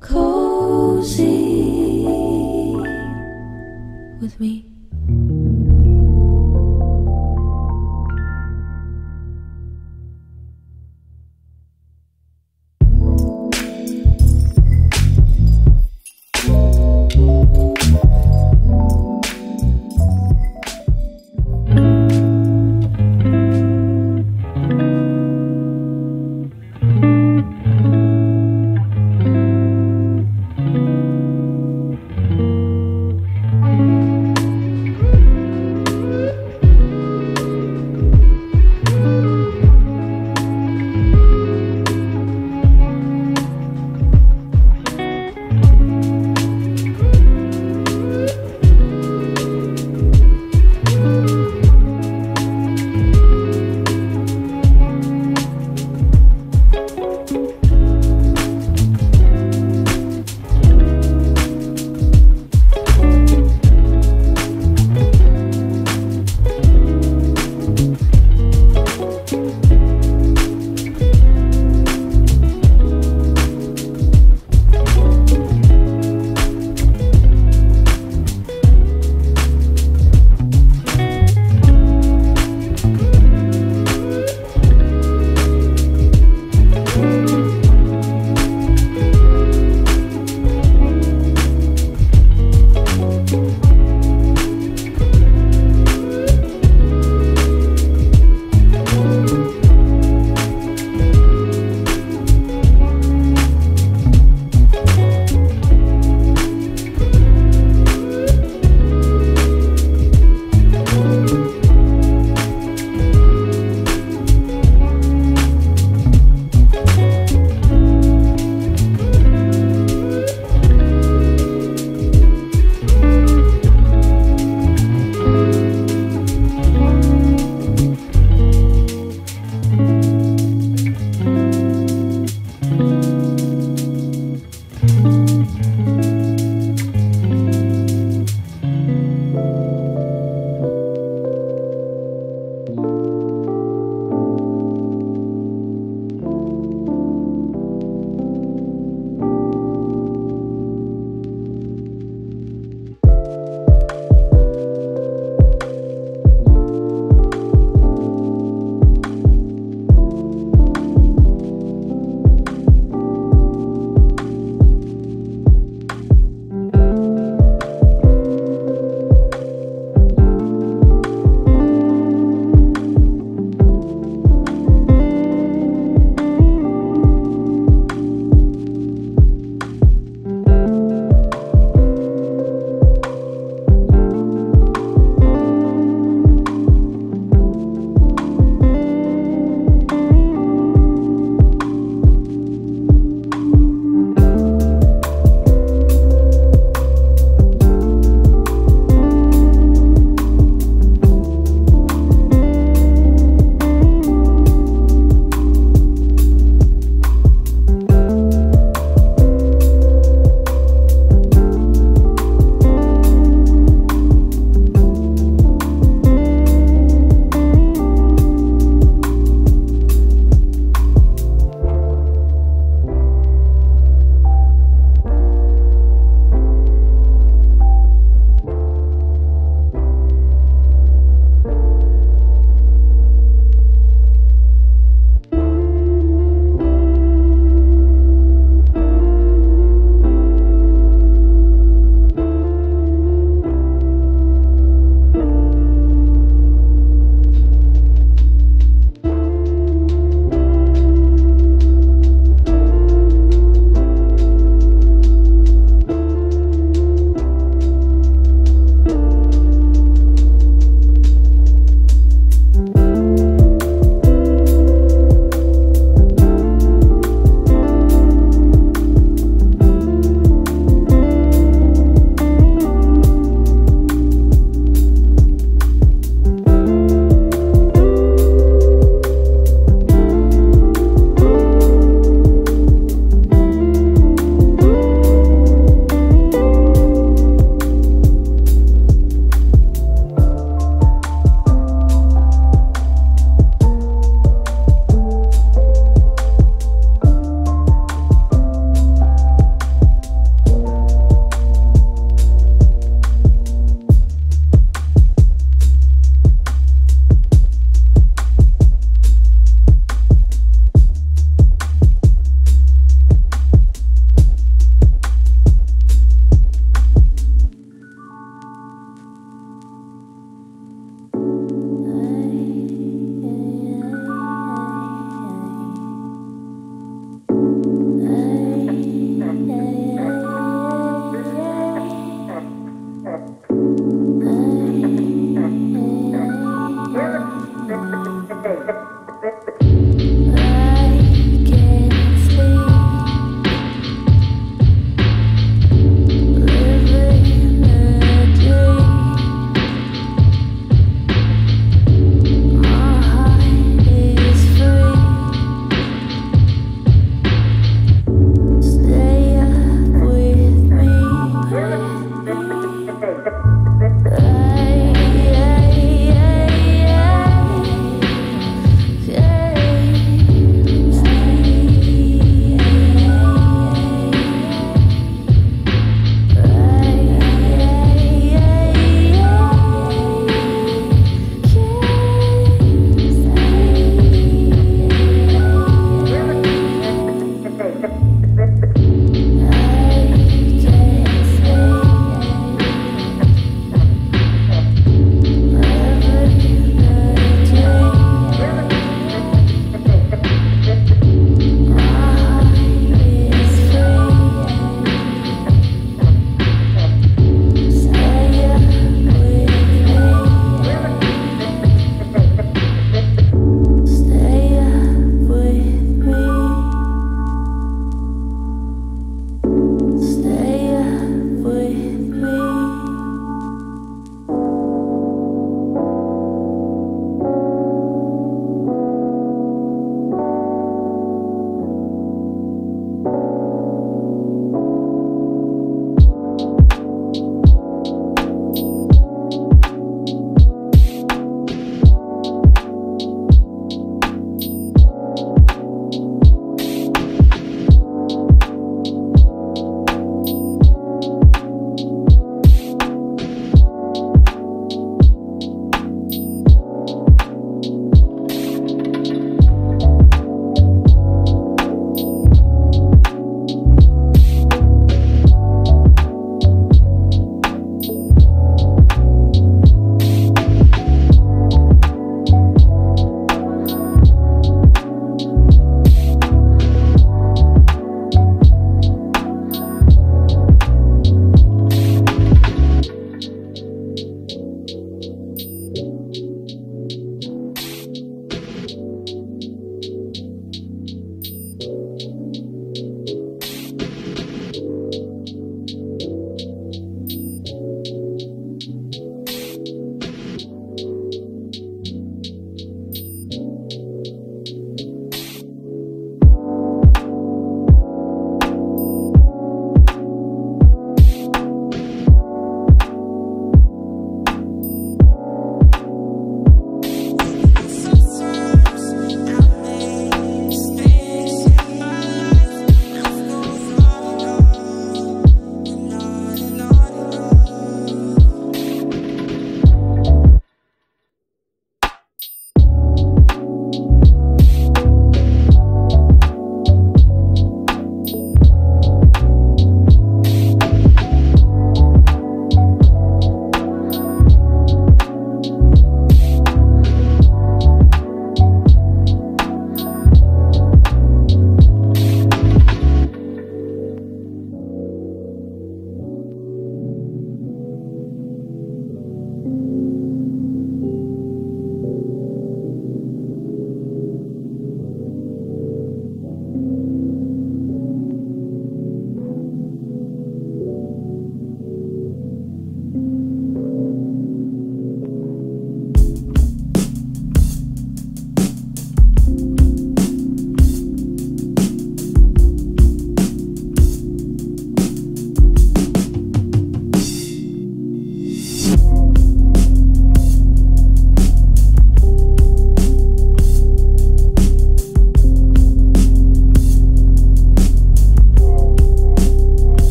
cozy with me?